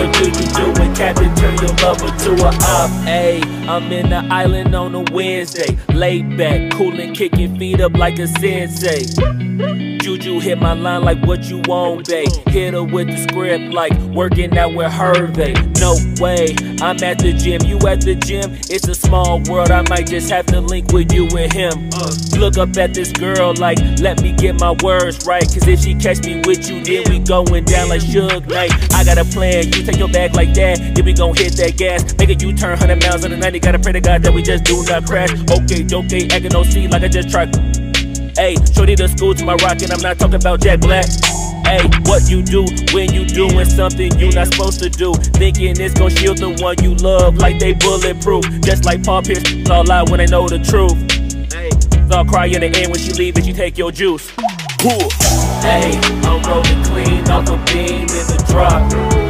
What do you do when Captain turn your lover to a op? Ayy, I'm in the island on a Wednesday. Laid back, coolin', kicking feet up like a sensei. Juju hit my line like what you want, babe. Hit her with the script like working out with Hervey. No way, I'm at the gym, you at the gym. It's a small world, I might just have to link with you and him. Look up at this girl like, let me get my words right. Cause if she catch me with you, then we going down like Suge Knight. I got a plan, you take your bag like that, then we gon' hit that gas. Make a U-turn, 100 miles on the 90, gotta pray to God that we just do not crash. Okay, okay, acting no see like I just tried. Hey, shorty the school to my rocket, I'm not talking about Jack Black. Hey, what you do when you doing something you not supposed to do? Thinking it's gonna shield the one you love like they bulletproof. Just like Paul Pierce, all lie when they know the truth. Hey, they'll cry in the end when she leave and you take your juice. Hey, I'm rolling clean off a beam in the drop.